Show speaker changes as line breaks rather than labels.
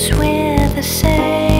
us with the same.